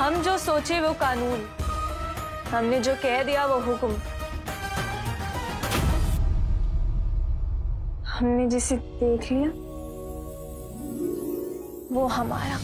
हम जो सोचे वो कानून। हमने जो कह दिया वो हुक्म। हमने जिसे देख लिया, वो हमारा।